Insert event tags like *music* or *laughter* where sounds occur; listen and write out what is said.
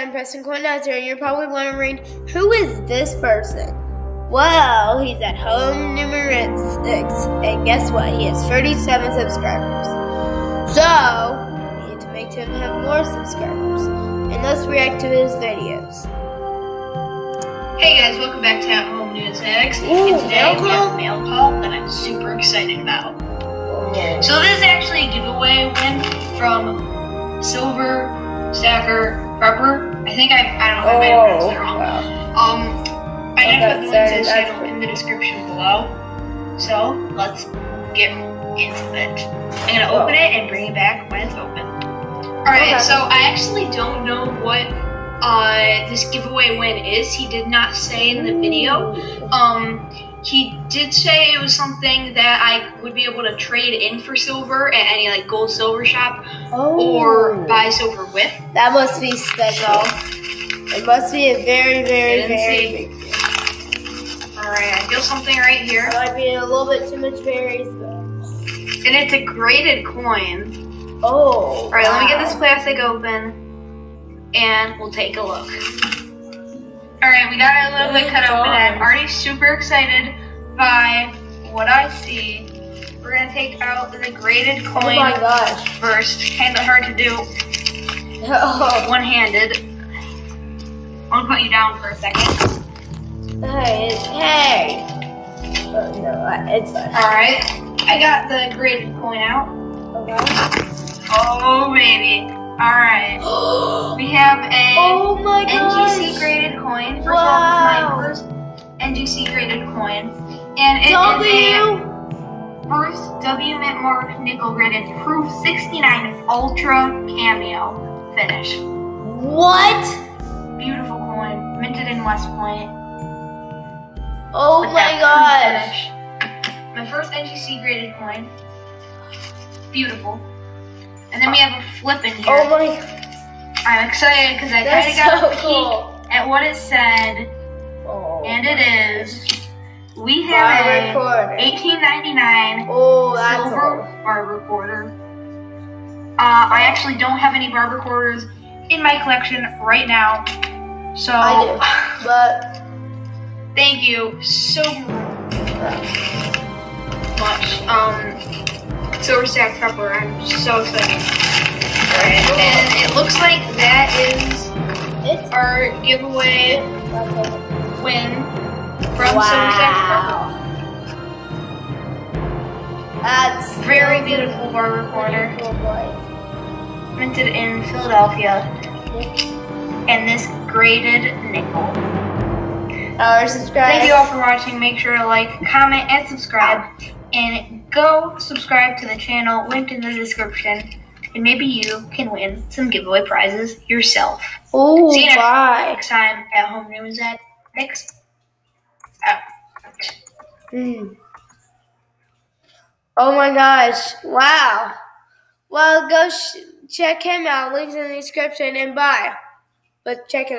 I'm Preston Coinhunter, and you're probably wondering who is this person? Well, he's at home numismatics, and guess what? He has 37 subscribers. So, we need to make him have more subscribers, and let's react to his videos. Hey guys, welcome back to At Home News X. Ooh, and today we have a mail call that I'm super excited about. So this is actually a giveaway win from Silver Stacker Prepper. I think I I don't know if I might have pronounced that wrong. wow. Um, I Oh, did put the link to his that's channel in the description below. So let's get into it. I'm gonna open it and bring it back when it's open. Alright, Okay. so I actually don't know what uh this giveaway win is. He did not say in the video. Um he did say it was something that I would be able to trade in for silver at any like gold silver shop or Oh. buy silver with. That must be special. It must be a very, very, very big deal. Alright, I feel something right here. It might be a little bit too much berries, but And it's a graded coin. oh. Alright, let me get this plastic open and we'll take a look. Alright, we got it a little bit cut open I'm already super excited by what I see. We're gonna take out the graded Oh my coin gosh. first. Kinda hard to do *laughs* Oh, one handed. I'm gonna put you down for a second. hey, hey. Oh, no, it's fine. Alright, I got the graded coin out. Okay. Oh, baby. Alright, *gasps* we have a. Oh my graded coin. First Wow. of all, this is my first NGC graded coin. And it is W. a first W Mint Mark nickel graded Proof 69 Ultra Cameo finish. What? Beautiful coin, minted in West Point. Oh with my gosh. finish. My first NGC graded coin. Beautiful. And then we have a flip in here. Oh my. I'm excited because I kind of got so a peek cool. At what it said. Oh. And it is. We have a recorder. 1899 Oh, silver old. Barber quarter. Uh, I actually don't have any Barber quarters in my collection right now. So I do, *laughs* but thank you so much. Um Silver Stack Pepper, I'm so excited. Alright, and it looks like that is our giveaway win from Silver Stack Pepper. wow. That's Very beautiful Barber quarter. Cool boys. minted in Philadelphia, and this graded nickel. Uh, our subscribe. Thank you all for watching. Make sure to like, comment, and subscribe. And go subscribe to the channel linked in the description. And maybe you can win some giveaway prizes yourself. Oh, See you next- bye. Next time at Home News at Next. Out. Mm. Oh my gosh! Wow. Well, go sh- check him out. Links in the description and bye. But check him out.